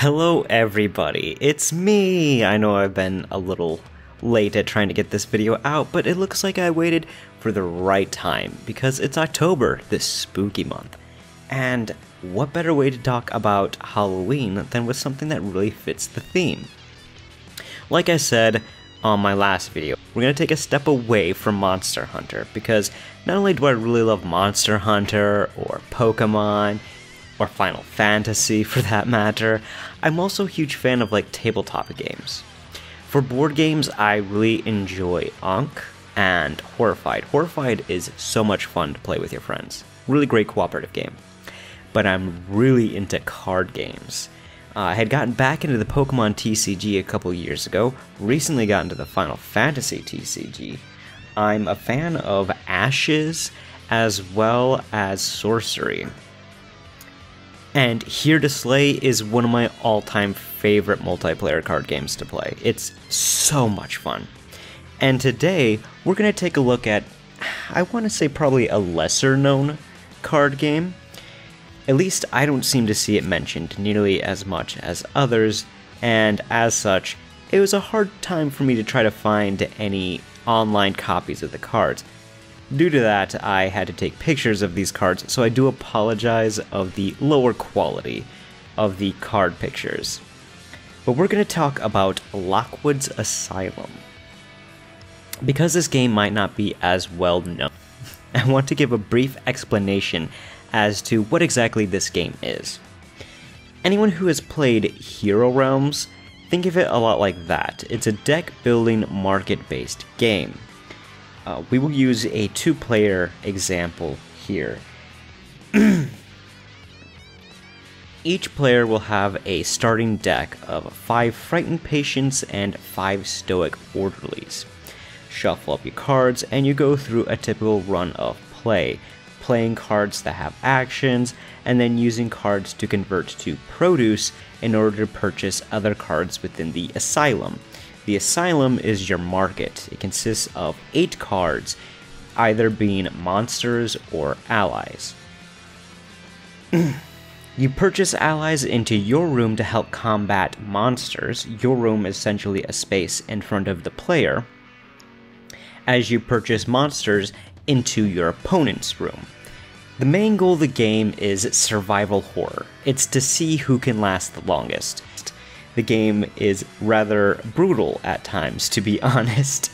Hello everybody, it's me! I know I've been a little late at trying to get this video out, but it looks like I waited for the right time because it's October, this spooky month. And what better way to talk about Halloween than with something that really fits the theme? Like I said on my last video, we're going to take a step away from Monster Hunter because not only do I really love Monster Hunter or Pokemon, or Final Fantasy for that matter, I'm also a huge fan of like tabletop games. For board games, I really enjoy Ankh and Horrified. Horrified is so much fun to play with your friends. Really great cooperative game. But I'm really into card games. Uh, I had gotten back into the Pokemon TCG a couple years ago, recently got into the Final Fantasy TCG. I'm a fan of Ashes as well as Sorcery. And Here to Slay is one of my all time favorite multiplayer card games to play. It's so much fun. And today, we're going to take a look at, I want to say, probably a lesser known card game. At least I don't seem to see it mentioned nearly as much as others, and as such, it was a hard time for me to try to find any online copies of the cards. Due to that, I had to take pictures of these cards, so I do apologize of the lower quality of the card pictures. But we're going to talk about Lockwood's Asylum. Because this game might not be as well known, I want to give a brief explanation as to what exactly this game is. Anyone who has played Hero Realms, think of it a lot like that. It's a deck building market based game. Uh, we will use a two-player example here. Each player will have a starting deck of 5 Frightened Patients and 5 Stoic Orderlies. Shuffle up your cards and you go through a typical run of play, playing cards that have actions, and then using cards to convert to produce in order to purchase other cards within the asylum. The Asylum is your market. It consists of 8 cards, either being monsters or allies. you purchase allies into your room to help combat monsters. Your room is essentially a space in front of the player, as you purchase monsters into your opponent's room. The main goal of the game is survival horror. It's to see who can last the longest the game is rather brutal at times, to be honest.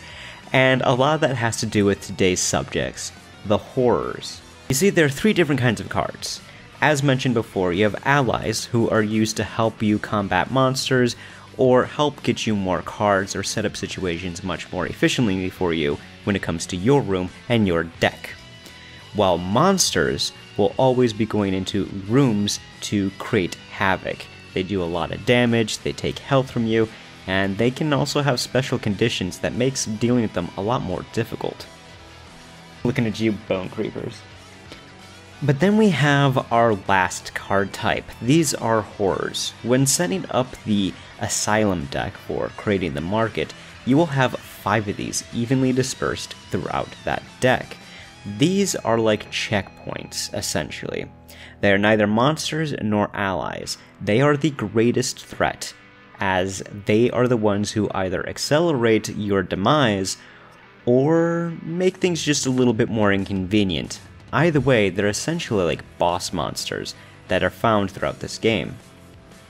And a lot of that has to do with today's subjects the horrors. You see, there are three different kinds of cards. As mentioned before, you have allies who are used to help you combat monsters or help get you more cards or set up situations much more efficiently for you when it comes to your room and your deck. While monsters will always be going into rooms to create havoc they do a lot of damage, they take health from you, and they can also have special conditions that makes dealing with them a lot more difficult. Looking at you, Bone Creepers. But then we have our last card type. These are horrors. When setting up the Asylum deck for creating the market, you will have five of these evenly dispersed throughout that deck. These are like checkpoints, essentially. They are neither monsters nor allies. They are the greatest threat, as they are the ones who either accelerate your demise or make things just a little bit more inconvenient. Either way, they're essentially like boss monsters that are found throughout this game.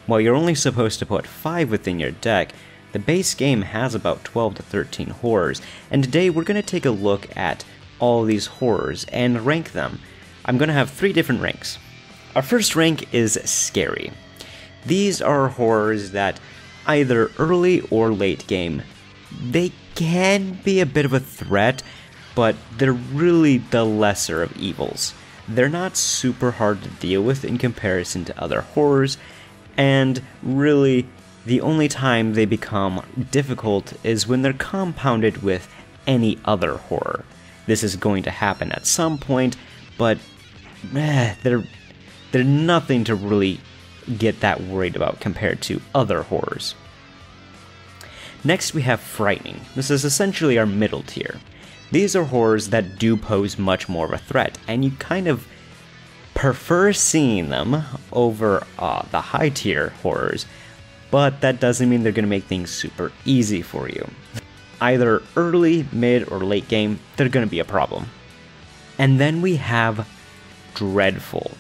While you're only supposed to put 5 within your deck, the base game has about 12 to 13 horrors, and today we're going to take a look at all these horrors and rank them. I'm going to have three different ranks. Our first rank is Scary. These are horrors that, either early or late game, they can be a bit of a threat, but they're really the lesser of evils. They're not super hard to deal with in comparison to other horrors, and really, the only time they become difficult is when they're compounded with any other horror. This is going to happen at some point, but eh, they're they're nothing to really get that worried about compared to other horrors. Next, we have Frightening. This is essentially our middle tier. These are horrors that do pose much more of a threat, and you kind of prefer seeing them over uh, the high tier horrors, but that doesn't mean they're going to make things super easy for you. Either early, mid, or late game, they're going to be a problem. And then we have Dreadful.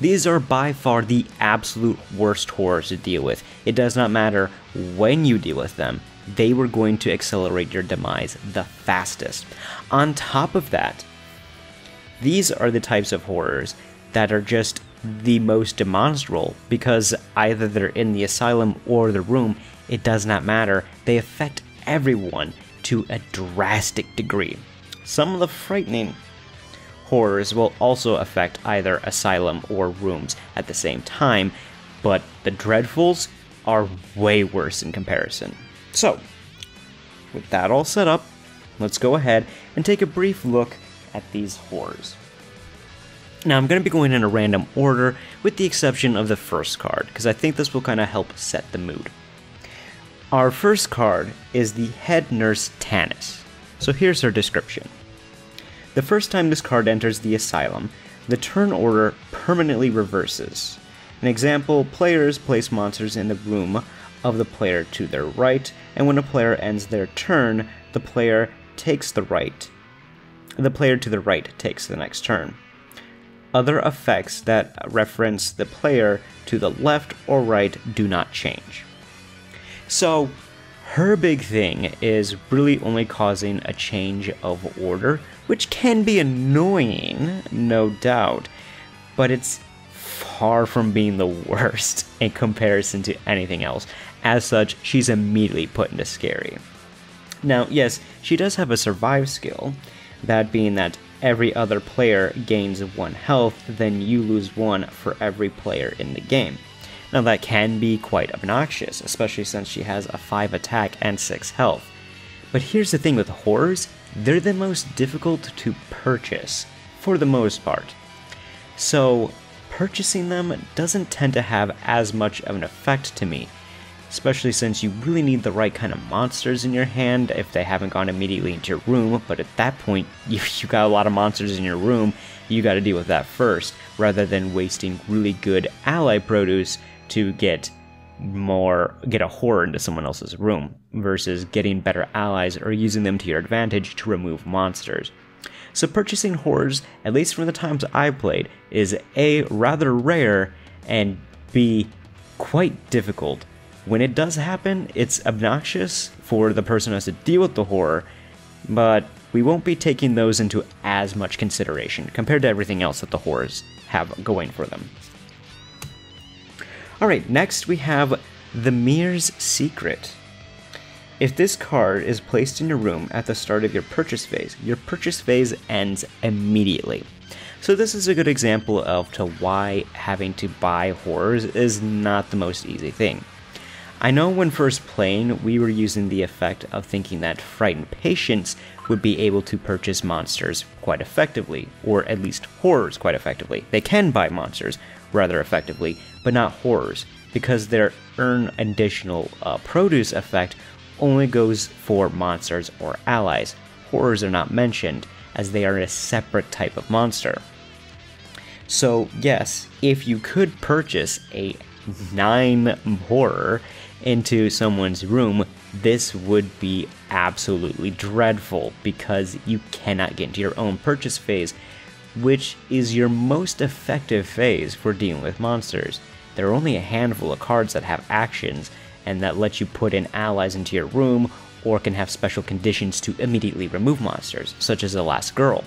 These are by far the absolute worst horrors to deal with. It does not matter when you deal with them, they were going to accelerate your demise the fastest. On top of that, these are the types of horrors that are just the most demonstrable because either they're in the asylum or the room, it does not matter. They affect everyone to a drastic degree. Some of the frightening horrors will also affect either asylum or rooms at the same time, but the dreadfuls are way worse in comparison. So, with that all set up, let's go ahead and take a brief look at these horrors. Now, I'm going to be going in a random order, with the exception of the first card, because I think this will kind of help set the mood. Our first card is the Head Nurse Tanis. So here's her description. The first time this card enters the asylum, the turn order permanently reverses. An example, players place monsters in the room of the player to their right, and when a player ends their turn, the player takes the right. The player to the right takes the next turn. Other effects that reference the player to the left or right do not change. So, her big thing is really only causing a change of order which can be annoying, no doubt, but it's far from being the worst in comparison to anything else. As such, she's immediately put into scary. Now, yes, she does have a survive skill, that being that every other player gains one health, then you lose one for every player in the game. Now, that can be quite obnoxious, especially since she has a 5 attack and 6 health. But here's the thing with horrors they're the most difficult to purchase, for the most part. So, purchasing them doesn't tend to have as much of an effect to me, especially since you really need the right kind of monsters in your hand if they haven't gone immediately into your room, but at that point, you, you got a lot of monsters in your room, you gotta deal with that first, rather than wasting really good ally produce to get more get a horror into someone else's room versus getting better allies or using them to your advantage to remove monsters. So purchasing horrors, at least from the times I've played, is A rather rare and B quite difficult. When it does happen, it's obnoxious for the person who has to deal with the horror, but we won't be taking those into as much consideration compared to everything else that the horrors have going for them. Alright, next we have the Mirror's Secret. If this card is placed in your room at the start of your purchase phase, your purchase phase ends immediately. So this is a good example of to why having to buy horrors is not the most easy thing. I know when first playing, we were using the effect of thinking that frightened patients would be able to purchase monsters quite effectively, or at least horrors quite effectively. They can buy monsters rather effectively, but not horrors, because their earn additional uh, produce effect only goes for monsters or allies. Horrors are not mentioned, as they are a separate type of monster. So, yes, if you could purchase a 9 horror into someone's room, this would be absolutely dreadful because you cannot get into your own purchase phase, which is your most effective phase for dealing with monsters there are only a handful of cards that have actions and that let you put in allies into your room or can have special conditions to immediately remove monsters, such as the last girl.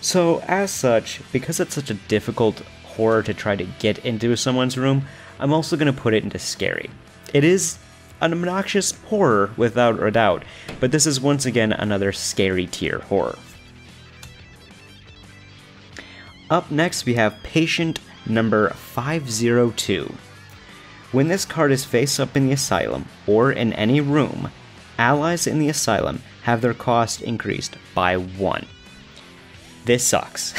So, as such, because it's such a difficult horror to try to get into someone's room, I'm also going to put it into scary. It is an obnoxious horror without a doubt, but this is once again another scary tier horror. Up next, we have Patient number 502. When this card is face up in the asylum or in any room, allies in the asylum have their cost increased by 1. This sucks.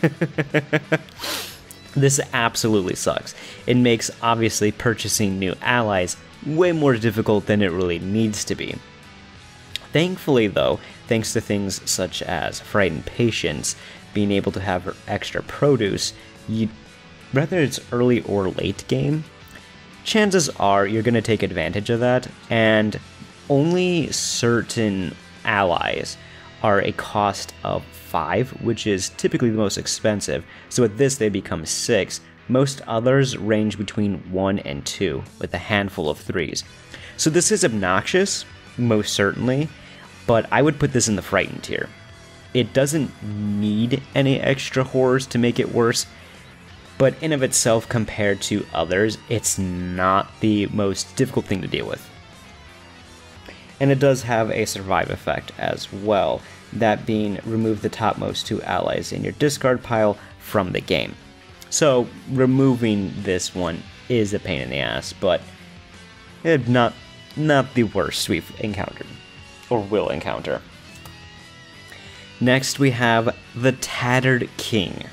this absolutely sucks. It makes obviously purchasing new allies way more difficult than it really needs to be. Thankfully, though, thanks to things such as Frightened Patients being able to have extra produce, you whether it's early or late game, chances are you're going to take advantage of that, and only certain allies are a cost of 5, which is typically the most expensive. So with this, they become 6. Most others range between 1 and 2, with a handful of 3s. So this is obnoxious, most certainly, but I would put this in the frightened tier. It doesn't need any extra horrors to make it worse, but in of itself compared to others, it's not the most difficult thing to deal with. And it does have a survive effect as well, that being remove the topmost two allies in your discard pile from the game. So removing this one is a pain in the ass, but not not the worst we've encountered or will encounter. Next we have the Tattered King.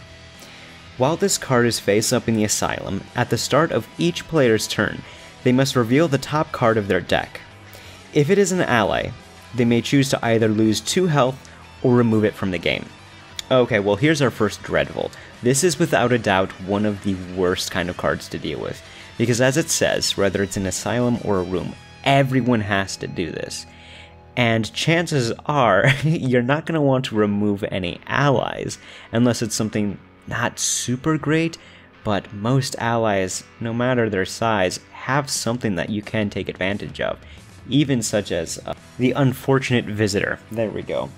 While this card is face up in the Asylum, at the start of each player's turn, they must reveal the top card of their deck. If it is an ally, they may choose to either lose 2 health or remove it from the game. Okay, well here's our first Dreadful. This is without a doubt one of the worst kind of cards to deal with, because as it says, whether it's an asylum or a room, everyone has to do this. And chances are, you're not going to want to remove any allies, unless it's something not super great, but most allies, no matter their size, have something that you can take advantage of, even such as uh, the Unfortunate Visitor. There we go.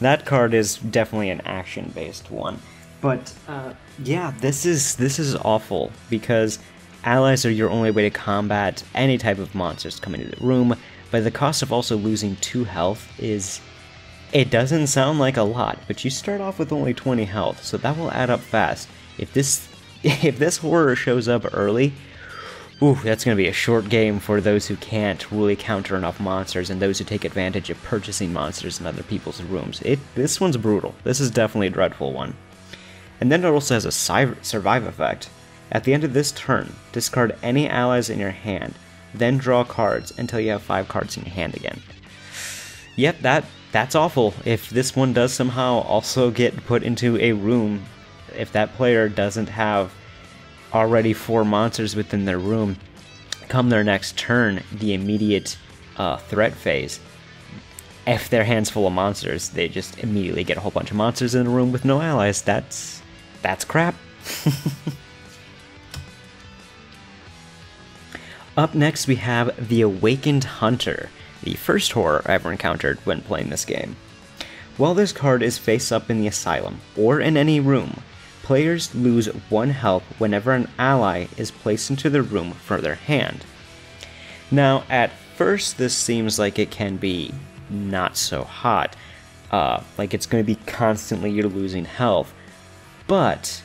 That card is definitely an action-based one. But uh, yeah, this is this is awful because allies are your only way to combat any type of monsters coming into the room. But the cost of also losing two health is it doesn't sound like a lot, but you start off with only 20 health, so that will add up fast. If this if this horror shows up early, ooh, that's going to be a short game for those who can't really counter enough monsters and those who take advantage of purchasing monsters in other people's rooms. It This one's brutal. This is definitely a dreadful one. And then it also has a survive effect. At the end of this turn, discard any allies in your hand, then draw cards until you have 5 cards in your hand again. Yep, that that's awful. If this one does somehow also get put into a room, if that player doesn't have already four monsters within their room, come their next turn, the immediate uh, threat phase, if their hand's full of monsters, they just immediately get a whole bunch of monsters in a room with no allies. That's that's crap. Up next, we have the Awakened Hunter the first horror I ever encountered when playing this game. While this card is face up in the asylum, or in any room, players lose 1 health whenever an ally is placed into the room from their hand. Now, at first, this seems like it can be not so hot, uh, like it's going to be constantly you're losing health, but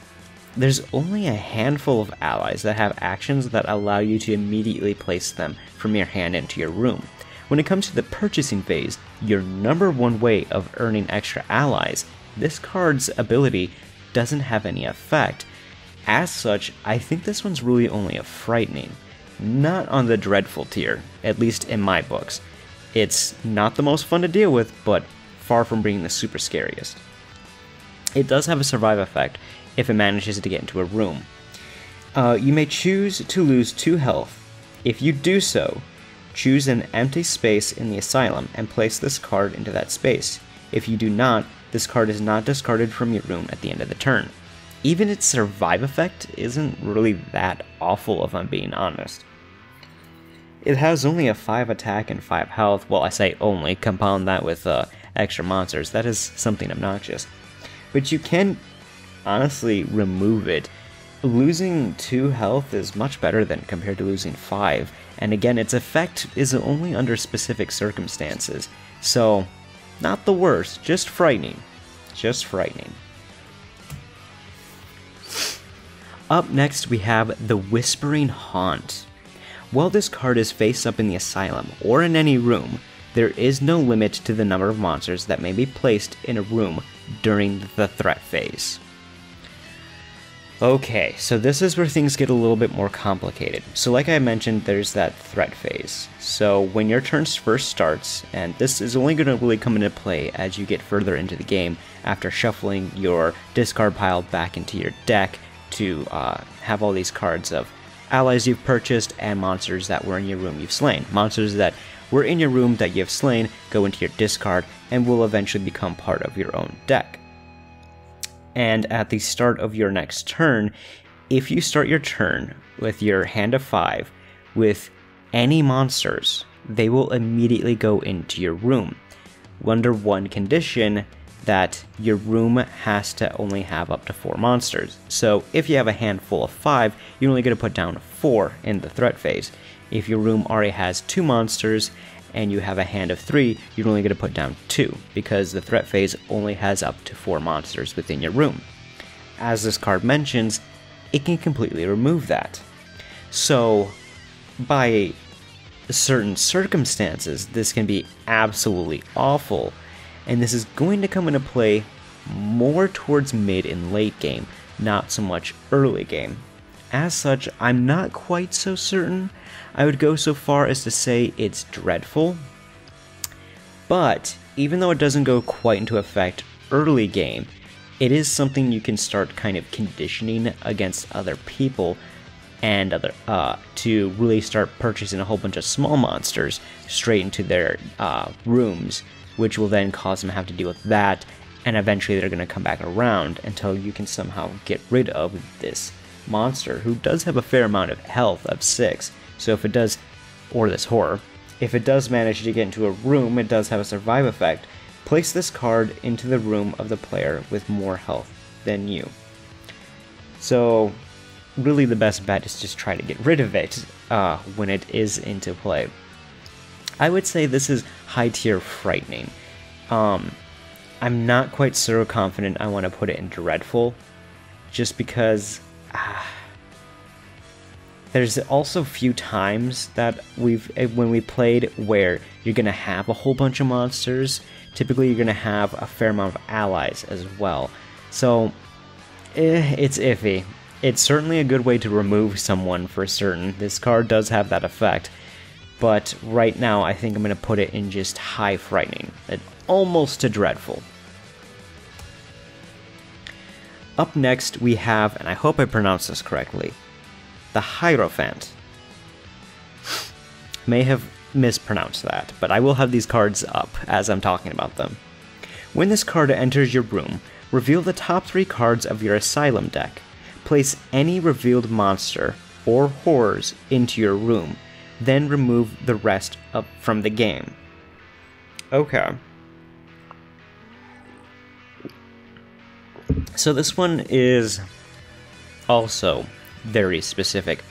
there's only a handful of allies that have actions that allow you to immediately place them from your hand into your room. When it comes to the purchasing phase, your number one way of earning extra allies, this card's ability doesn't have any effect. As such, I think this one's really only a frightening, not on the dreadful tier, at least in my books. It's not the most fun to deal with, but far from being the super scariest. It does have a survive effect if it manages to get into a room. Uh, you may choose to lose 2 health. If you do so, Choose an empty space in the asylum and place this card into that space. If you do not, this card is not discarded from your room at the end of the turn. Even its survive effect isn't really that awful if I'm being honest. It has only a 5 attack and 5 health, well I say only, compound that with uh, extra monsters, that is something obnoxious. But you can honestly remove it. Losing 2 health is much better than compared to losing 5, and again, its effect is only under specific circumstances, so not the worst, just frightening. Just frightening. Up next, we have the Whispering Haunt. While this card is face up in the asylum or in any room, there is no limit to the number of monsters that may be placed in a room during the threat phase. Okay, so this is where things get a little bit more complicated. So like I mentioned, there's that threat phase. So when your turn first starts, and this is only going to really come into play as you get further into the game after shuffling your discard pile back into your deck to uh, have all these cards of allies you've purchased and monsters that were in your room you've slain. Monsters that were in your room that you've slain go into your discard and will eventually become part of your own deck. And at the start of your next turn, if you start your turn with your hand of five with any monsters, they will immediately go into your room. Under one condition that your room has to only have up to four monsters. So if you have a handful of five, you're only going to put down four in the threat phase. If your room already has two monsters and you have a hand of three, you're only going to put down two because the threat phase only has up to four monsters within your room. As this card mentions, it can completely remove that. So, by certain circumstances, this can be absolutely awful and this is going to come into play more towards mid and late game, not so much early game. As such, I'm not quite so certain. I would go so far as to say it's dreadful. But even though it doesn't go quite into effect early game, it is something you can start kind of conditioning against other people and other uh, to really start purchasing a whole bunch of small monsters straight into their uh, rooms which will then cause them to have to deal with that, and eventually they're going to come back around until you can somehow get rid of this monster, who does have a fair amount of health of 6. So if it does, or this horror, if it does manage to get into a room, it does have a survive effect. Place this card into the room of the player with more health than you. So, really, the best bet is just try to get rid of it uh, when it is into play. I would say this is high tier frightening. Um, I'm not quite so confident I want to put it in dreadful, just because ah, there's also a few times that we've eh, when we played where you're gonna have a whole bunch of monsters. Typically, you're gonna have a fair amount of allies as well. So eh, it's iffy. It's certainly a good way to remove someone for certain. This card does have that effect but right now I think I'm going to put it in just high frightening, almost to dreadful. Up next we have, and I hope I pronounced this correctly, the Hierophant. May have mispronounced that, but I will have these cards up as I'm talking about them. When this card enters your room, reveal the top three cards of your Asylum deck. Place any revealed monster or horrors into your room then remove the rest up from the game. Okay. So this one is also very specific.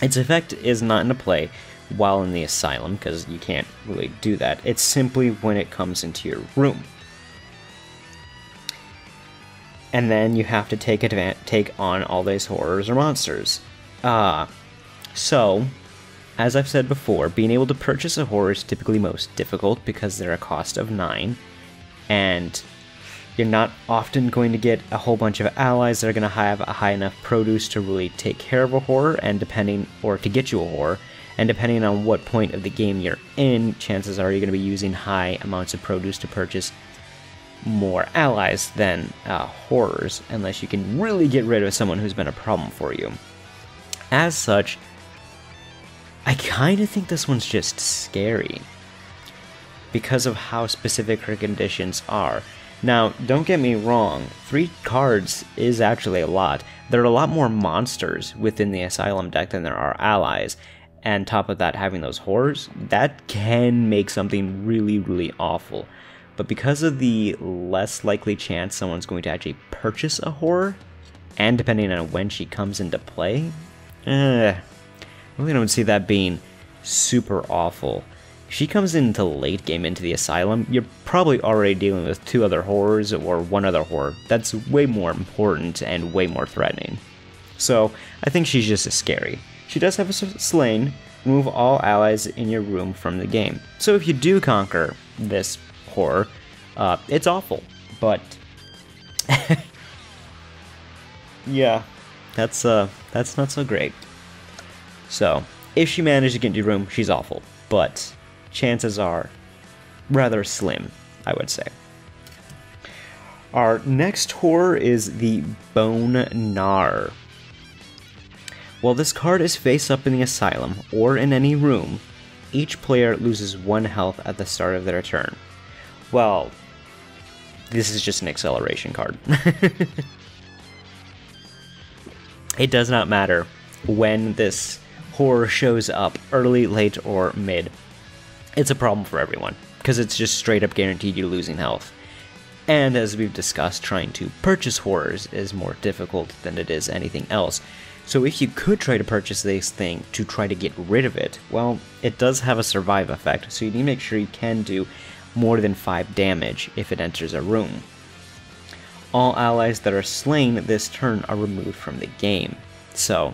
Its effect is not into play while in the asylum, because you can't really do that. It's simply when it comes into your room. And then you have to take take on all these horrors or monsters. Ah, uh, so as I've said before, being able to purchase a horror is typically most difficult because they're a cost of 9, and you're not often going to get a whole bunch of allies that are going to have a high enough produce to really take care of a horror, and depending, or to get you a horror, and depending on what point of the game you're in, chances are you're going to be using high amounts of produce to purchase more allies than uh, horrors, unless you can really get rid of someone who's been a problem for you. As such, I kind of think this one's just scary because of how specific her conditions are. Now, don't get me wrong, three cards is actually a lot. There are a lot more monsters within the Asylum deck than there are allies, and top of that, having those horrors, that can make something really, really awful. But because of the less likely chance someone's going to actually purchase a horror, and depending on when she comes into play, eh, I really don't see that being super awful. She comes into late game into the asylum, you're probably already dealing with two other horrors or one other horror. That's way more important and way more threatening. So I think she's just as scary. She does have a slain. Remove all allies in your room from the game. So if you do conquer this horror, uh, it's awful. But yeah, that's uh, that's not so great. So, if she manages to get into your room, she's awful. But chances are rather slim, I would say. Our next horror is the Bone Gnar. While this card is face up in the asylum or in any room, each player loses one health at the start of their turn. Well, this is just an acceleration card. it does not matter when this horror shows up, early, late, or mid. It's a problem for everyone, because it's just straight up guaranteed you're losing health. And as we've discussed, trying to purchase horrors is more difficult than it is anything else. So if you could try to purchase this thing to try to get rid of it, well, it does have a survive effect, so you need to make sure you can do more than 5 damage if it enters a room. All allies that are slain this turn are removed from the game. So,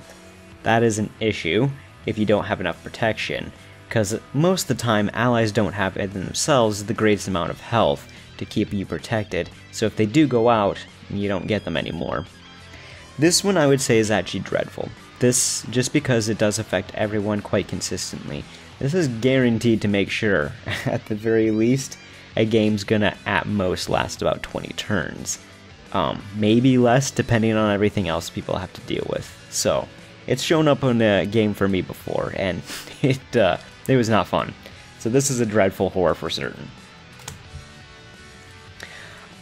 that is an issue if you don't have enough protection, because most of the time allies don't have in themselves the greatest amount of health to keep you protected, so if they do go out, you don't get them anymore. This one I would say is actually dreadful. This, just because it does affect everyone quite consistently, this is guaranteed to make sure, at the very least, a game's gonna at most last about 20 turns. Um, maybe less, depending on everything else people have to deal with. So, it's shown up in a game for me before, and it, uh, it was not fun. So this is a dreadful horror for certain.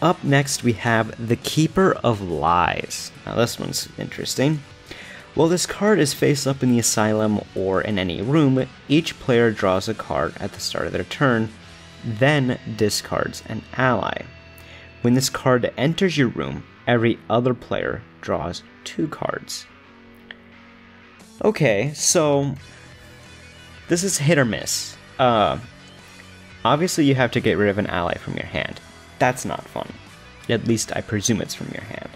Up next, we have the Keeper of Lies. Now, this one's interesting. While this card is face up in the asylum or in any room, each player draws a card at the start of their turn, then discards an ally. When this card enters your room, every other player draws two cards. Okay, so this is hit or miss. Uh, obviously, you have to get rid of an ally from your hand. That's not fun. At least I presume it's from your hand.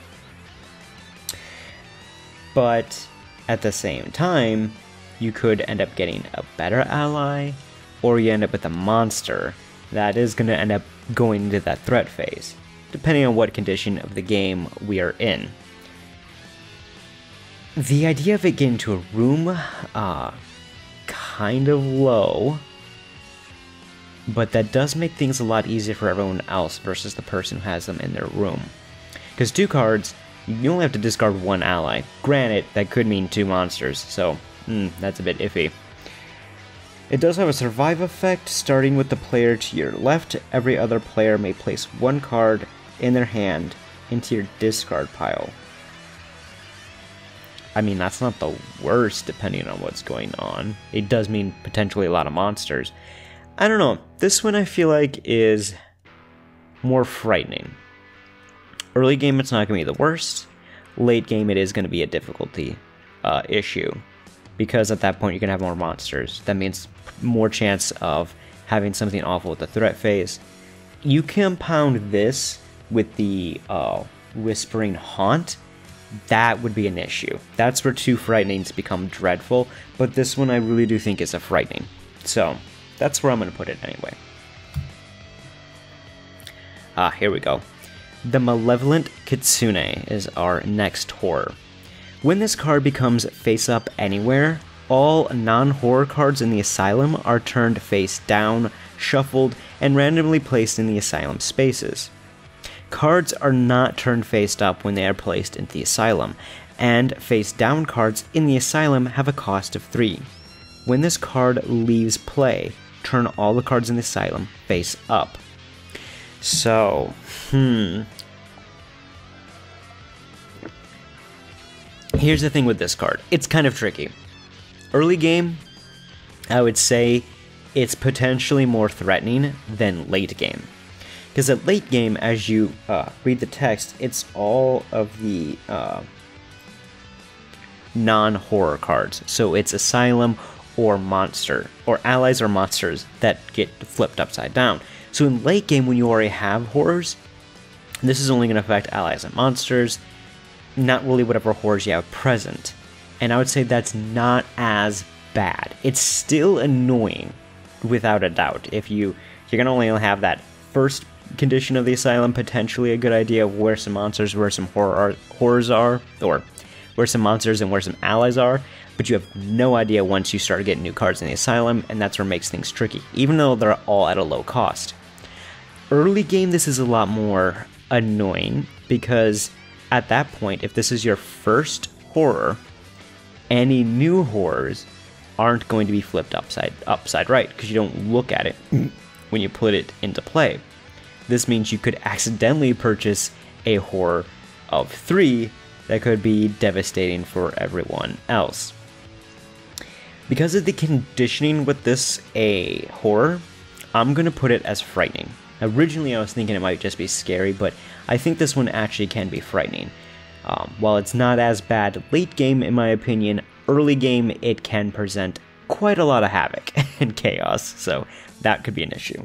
But at the same time, you could end up getting a better ally, or you end up with a monster that is going to end up going into that threat phase, depending on what condition of the game we are in. The idea of it getting to a room, uh, kind of low, but that does make things a lot easier for everyone else versus the person who has them in their room. Because two cards, you only have to discard one ally. Granted, that could mean two monsters, so mm, that's a bit iffy. It does have a survive effect, starting with the player to your left. Every other player may place one card in their hand into your discard pile. I mean, that's not the worst depending on what's going on. It does mean potentially a lot of monsters. I don't know. This one I feel like is more frightening. Early game, it's not going to be the worst. Late game, it is going to be a difficulty uh, issue. Because at that point, you're going to have more monsters. That means more chance of having something awful with the threat phase. You compound this with the uh, Whispering Haunt, that would be an issue. That's where two frightenings become dreadful, but this one I really do think is a frightening. So, that's where I'm going to put it anyway. Ah, here we go. The Malevolent Kitsune is our next horror. When this card becomes face up anywhere, all non horror cards in the asylum are turned face down, shuffled, and randomly placed in the asylum spaces. Cards are not turned face up when they are placed into the asylum, and face down cards in the asylum have a cost of 3. When this card leaves play, turn all the cards in the asylum face up. So, hmm. Here's the thing with this card it's kind of tricky. Early game, I would say it's potentially more threatening than late game. Because at late game, as you uh, read the text, it's all of the uh, non horror cards. So it's Asylum or Monster, or allies or monsters that get flipped upside down. So in late game, when you already have horrors, this is only going to affect allies and monsters, not really whatever horrors you have present. And I would say that's not as bad. It's still annoying, without a doubt. If you you're gonna only have that first condition of the asylum, potentially a good idea of where some monsters, where some horror horrors are, or where some monsters and where some allies are, but you have no idea once you start getting new cards in the asylum, and that's what makes things tricky, even though they're all at a low cost. Early game, this is a lot more annoying because at that point, if this is your first horror, any new horrors aren't going to be flipped upside upside right because you don't look at it mm. when you put it into play. This means you could accidentally purchase a horror of 3 that could be devastating for everyone else. Because of the conditioning with this a horror, I'm to put it as frightening. Originally, I was thinking it might just be scary, but I think this one actually can be frightening. Um, while it's not as bad late game, in my opinion, early game it can present quite a lot of havoc and chaos, so that could be an issue.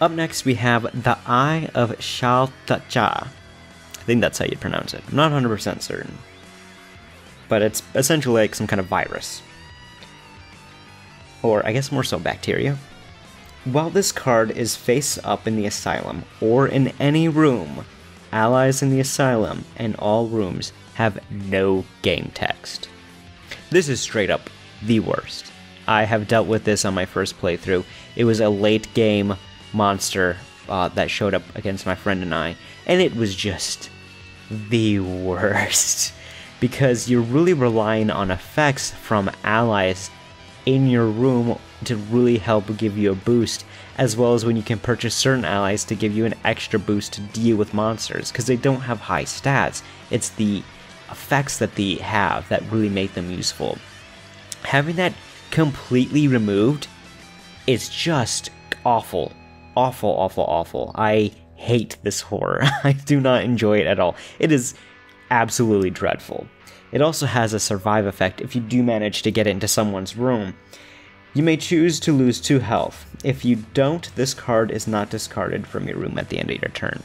Up next, we have the Eye of Shaltacha. I think that's how you pronounce it. I'm not 100% certain but it's essentially like some kind of virus. Or I guess more so bacteria. While this card is face up in the asylum, or in any room, allies in the asylum and all rooms have no game text. This is straight up the worst. I have dealt with this on my first playthrough. It was a late game monster uh, that showed up against my friend and I, and it was just the worst because you're really relying on effects from allies in your room to really help give you a boost, as well as when you can purchase certain allies to give you an extra boost to deal with monsters, because they don't have high stats. It's the effects that they have that really make them useful. Having that completely removed is just awful. Awful, awful, awful. I hate this horror. I do not enjoy it at all. It is absolutely dreadful. It also has a survive effect if you do manage to get into someone's room. You may choose to lose 2 health. If you don't, this card is not discarded from your room at the end of your turn.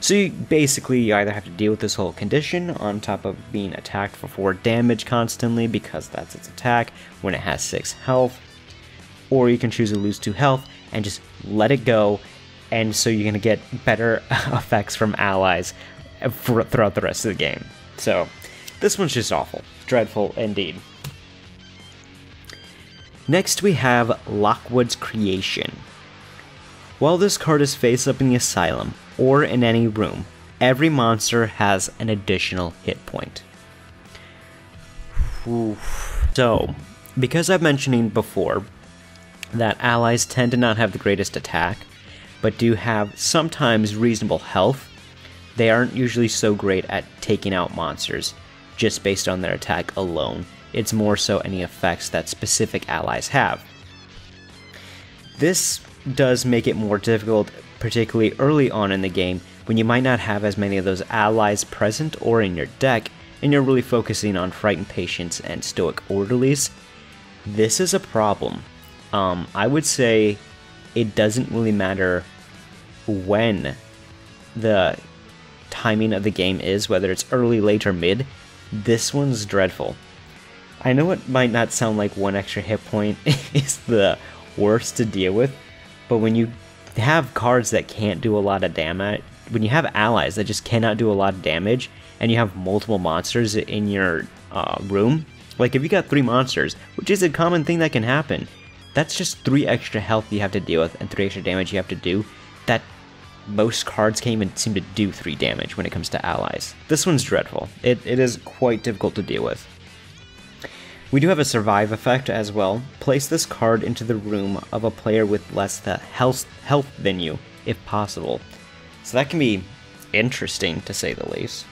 So you basically you either have to deal with this whole condition on top of being attacked for 4 damage constantly because that's its attack when it has 6 health, or you can choose to lose 2 health and just let it go and so you're going to get better effects from allies for, throughout the rest of the game. So, this one's just awful. Dreadful indeed. Next, we have Lockwood's Creation. While this card is face up in the asylum, or in any room, every monster has an additional hit point. So, because I've mentioned before that allies tend to not have the greatest attack, but do have sometimes reasonable health, they aren't usually so great at taking out monsters just based on their attack alone. It's more so any effects that specific allies have. This does make it more difficult, particularly early on in the game, when you might not have as many of those allies present or in your deck, and you're really focusing on frightened patients and stoic orderlies. This is a problem. Um, I would say it doesn't really matter when the timing of the game is, whether it's early, late, or mid, this one's dreadful. I know it might not sound like one extra hit point is the worst to deal with, but when you have cards that can't do a lot of damage, when you have allies that just cannot do a lot of damage, and you have multiple monsters in your uh, room, like if you got three monsters, which is a common thing that can happen, that's just three extra health you have to deal with and three extra damage you have to do. That most cards can't even seem to do 3 damage when it comes to allies. This one's dreadful. It, it is quite difficult to deal with. We do have a survive effect as well. Place this card into the room of a player with less health, health than you, if possible. So that can be interesting, to say the least.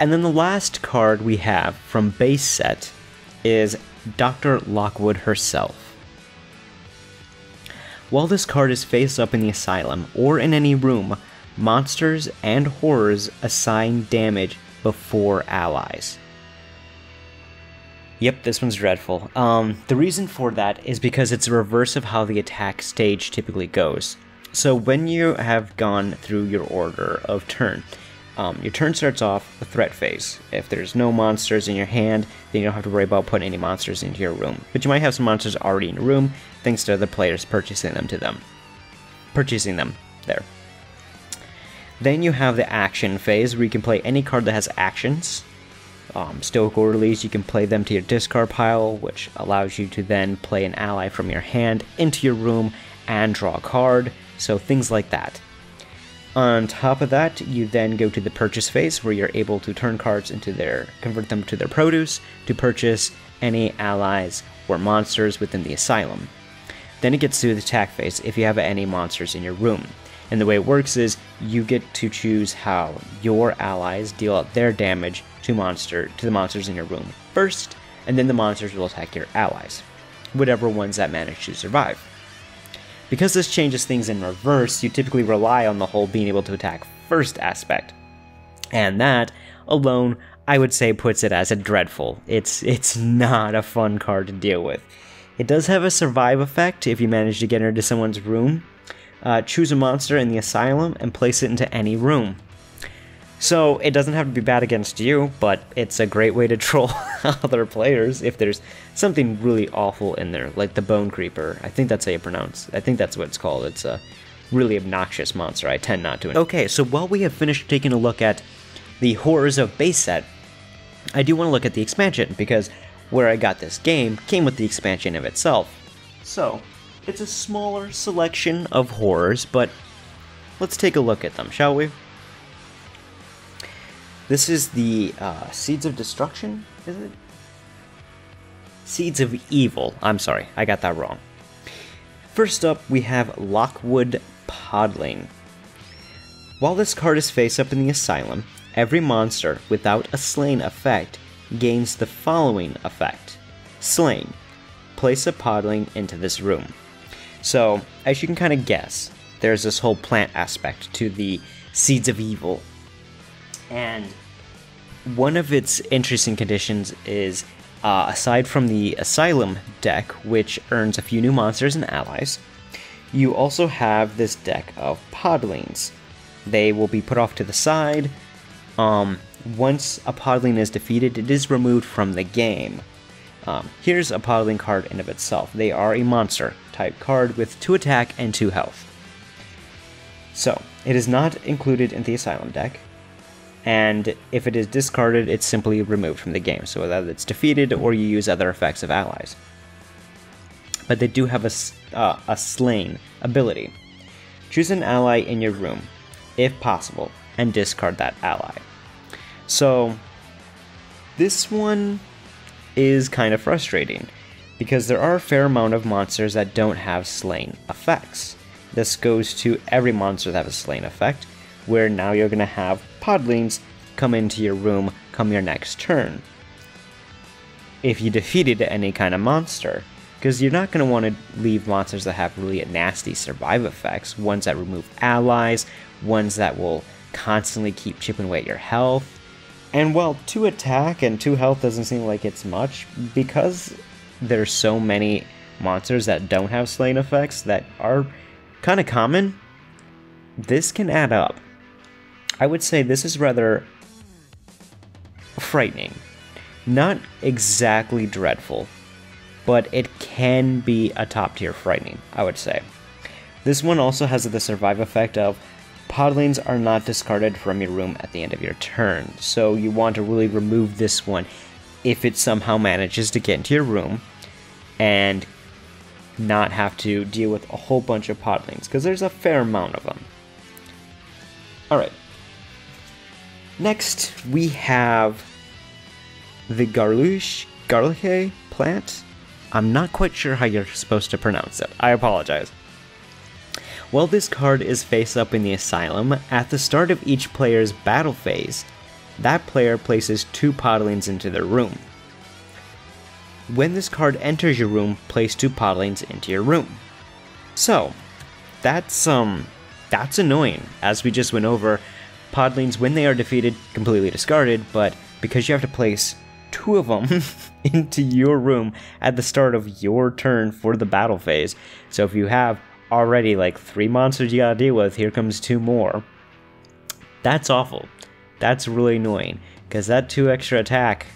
And then the last card we have from base set is Dr. Lockwood herself. While this card is face up in the asylum or in any room, monsters and horrors assign damage before allies. Yep, this one's dreadful. Um, the reason for that is because it's a reverse of how the attack stage typically goes. So when you have gone through your order of turn, um, your turn starts off with threat phase. If there's no monsters in your hand, then you don't have to worry about putting any monsters into your room. But you might have some monsters already in your room, thanks to other players purchasing them to them. Purchasing them there. Then you have the action phase, where you can play any card that has actions. Um, Stoic Orderlies, you can play them to your discard pile, which allows you to then play an ally from your hand into your room and draw a card, so things like that. On top of that, you then go to the purchase phase where you're able to turn cards into their, convert them to their produce to purchase any allies or monsters within the asylum. Then it gets to the attack phase if you have any monsters in your room. And the way it works is you get to choose how your allies deal out their damage to monster to the monsters in your room first, and then the monsters will attack your allies, whatever ones that manage to survive. Because this changes things in reverse, you typically rely on the whole being able to attack first aspect. And that alone, I would say puts it as a dreadful. It's it's not a fun card to deal with. It does have a survive effect if you manage to get into someone's room. Uh, choose a monster in the asylum and place it into any room. So it doesn't have to be bad against you, but it's a great way to troll other players if there's something really awful in there, like the Bone Creeper. I think that's how you pronounce. I think that's what it's called. It's a really obnoxious monster. I tend not to. Okay, so while we have finished taking a look at the horrors of base set, I do want to look at the expansion because where I got this game came with the expansion of itself. So, it's a smaller selection of horrors, but let's take a look at them, shall we? This is the uh, Seeds of Destruction, is it? Seeds of Evil. I'm sorry, I got that wrong. First up, we have Lockwood Podling. While this card is face up in the Asylum, every monster without a slain effect gains the following effect Slain. Place a podling into this room. So, as you can kind of guess, there's this whole plant aspect to the Seeds of Evil and one of its interesting conditions is uh, aside from the Asylum deck, which earns a few new monsters and allies, you also have this deck of Podlings. They will be put off to the side. Um, once a Podling is defeated, it is removed from the game. Um, here's a Podling card in of itself. They are a monster type card with 2 attack and 2 health. So, it is not included in the Asylum deck and if it is discarded, it's simply removed from the game, so whether it's defeated or you use other effects of allies. But they do have a, uh, a slain ability. Choose an ally in your room, if possible, and discard that ally. So, this one is kind of frustrating, because there are a fair amount of monsters that don't have slain effects. This goes to every monster that has a slain effect, where now you're going to have podlings come into your room come your next turn. If you defeated any kind of monster, because you're not going to want to leave monsters that have really nasty survive effects, ones that remove allies, ones that will constantly keep chipping away at your health. And while 2 attack and 2 health doesn't seem like it's much, because there's so many monsters that don't have slain effects that are kind of common, this can add up. I would say this is rather frightening. Not exactly dreadful, but it can be a top tier frightening, I would say. This one also has the survive effect of podlings are not discarded from your room at the end of your turn, so you want to really remove this one if it somehow manages to get into your room and not have to deal with a whole bunch of podlings, because there's a fair amount of them. Next, we have the Garluche, Garliche plant. I'm not quite sure how you're supposed to pronounce it. I apologize. While this card is face up in the Asylum, at the start of each player's battle phase, that player places two podlings into their room. When this card enters your room, place two podlings into your room. So, that's um that's annoying. As we just went over, Podlings, when they are defeated, completely discarded, but because you have to place two of them into your room at the start of your turn for the battle phase. So if you have already like three monsters you gotta deal with, here comes two more. That's awful. That's really annoying because that two extra attack,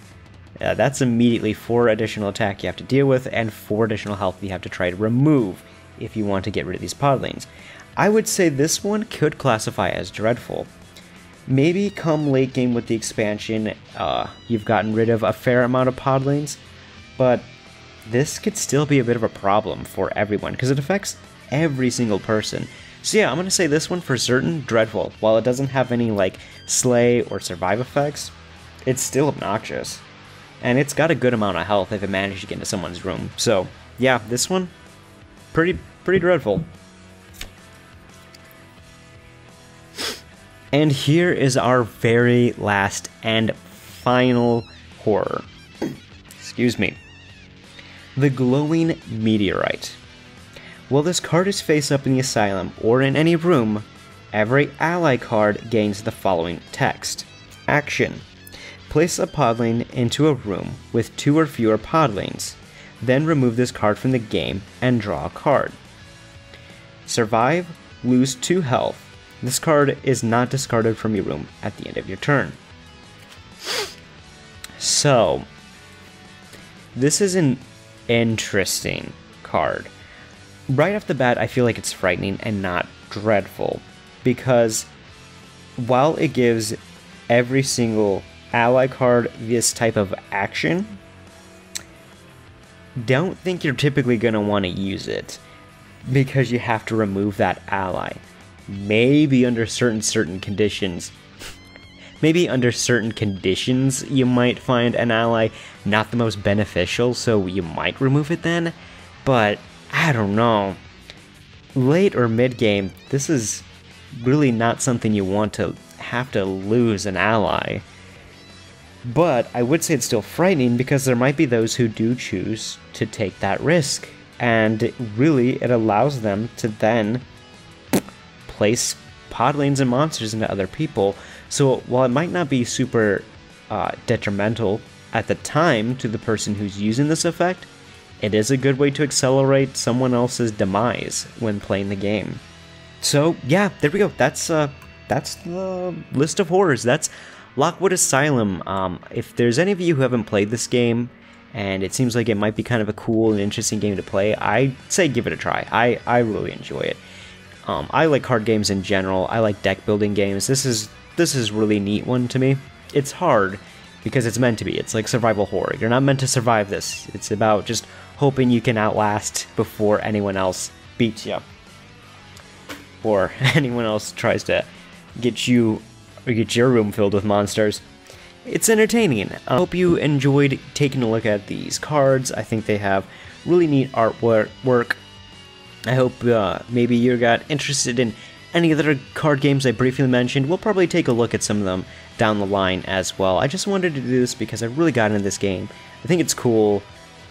uh, that's immediately four additional attack you have to deal with and four additional health you have to try to remove if you want to get rid of these podlings. I would say this one could classify as dreadful Maybe come late game with the expansion, uh, you've gotten rid of a fair amount of podlings, but this could still be a bit of a problem for everyone because it affects every single person. So yeah, I'm gonna say this one for certain, Dreadful. While it doesn't have any like slay or survive effects, it's still obnoxious. And it's got a good amount of health if it manages to get into someone's room. So yeah, this one, pretty pretty dreadful. And here is our very last and final horror. Excuse me. The Glowing Meteorite. While this card is face up in the asylum or in any room, every ally card gains the following text. Action. Place a podling into a room with two or fewer podlings. Then remove this card from the game and draw a card. Survive, lose 2 health. This card is not discarded from your room at the end of your turn. So, this is an interesting card. Right off the bat, I feel like it's frightening and not dreadful because while it gives every single ally card this type of action, don't think you're typically going to want to use it because you have to remove that ally. Maybe under certain certain conditions. Maybe under certain conditions you might find an ally not the most beneficial, so you might remove it then, but I don't know. Late or mid game, this is really not something you want to have to lose an ally. But I would say it's still frightening because there might be those who do choose to take that risk. And really, it allows them to then place podlings and monsters into other people. So while it might not be super uh, detrimental at the time to the person who's using this effect, it is a good way to accelerate someone else's demise when playing the game. So yeah, there we go. That's uh, that's the list of horrors. That's Lockwood Asylum. Um, if there's any of you who haven't played this game, and it seems like it might be kind of a cool and interesting game to play, I'd say give it a try. I I really enjoy it. Um, I like card games in general. I like deck building games. This is this is really neat one to me. It's hard because it's meant to be. It's like survival horror. You're not meant to survive this. It's about just hoping you can outlast before anyone else beats you. Or anyone else tries to get you or get your room filled with monsters. It's entertaining. I hope you enjoyed taking a look at these cards. I think they have really neat artwork. I hope uh, maybe you got interested in any other card games I briefly mentioned. We'll probably take a look at some of them down the line as well. I just wanted to do this because I really got into this game. I think it's cool.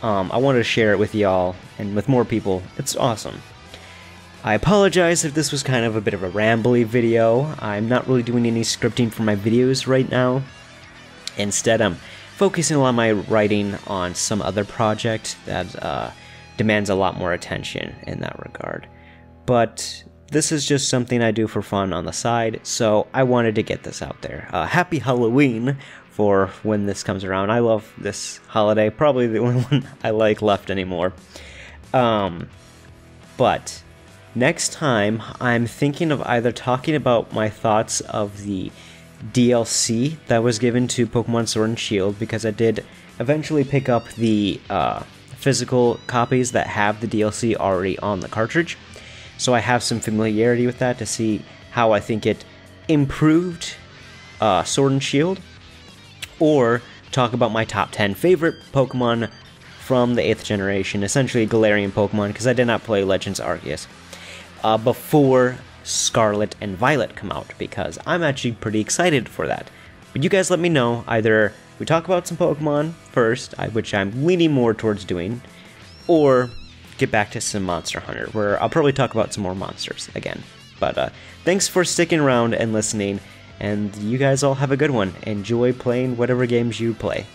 Um, I wanted to share it with y'all and with more people. It's awesome. I apologize if this was kind of a bit of a rambly video. I'm not really doing any scripting for my videos right now. Instead, I'm focusing a lot of my writing on some other project that uh, demands a lot more attention in that regard. But this is just something I do for fun on the side, so I wanted to get this out there. Uh, happy Halloween for when this comes around. I love this holiday, probably the only one I like left anymore. Um, but next time, I'm thinking of either talking about my thoughts of the DLC that was given to Pokemon Sword and Shield because I did eventually pick up the uh, physical copies that have the DLC already on the cartridge. So I have some familiarity with that to see how I think it improved uh, Sword and Shield or talk about my top 10 favorite Pokemon from the 8th generation, essentially Galarian Pokemon, because I did not play Legends Arceus uh, before Scarlet and Violet come out, because I'm actually pretty excited for that. But you guys let me know, either we talk about some Pokemon first, which I'm leaning more towards doing, or get back to some Monster Hunter, where I'll probably talk about some more monsters again. But uh, thanks for sticking around and listening, and you guys all have a good one. Enjoy playing whatever games you play.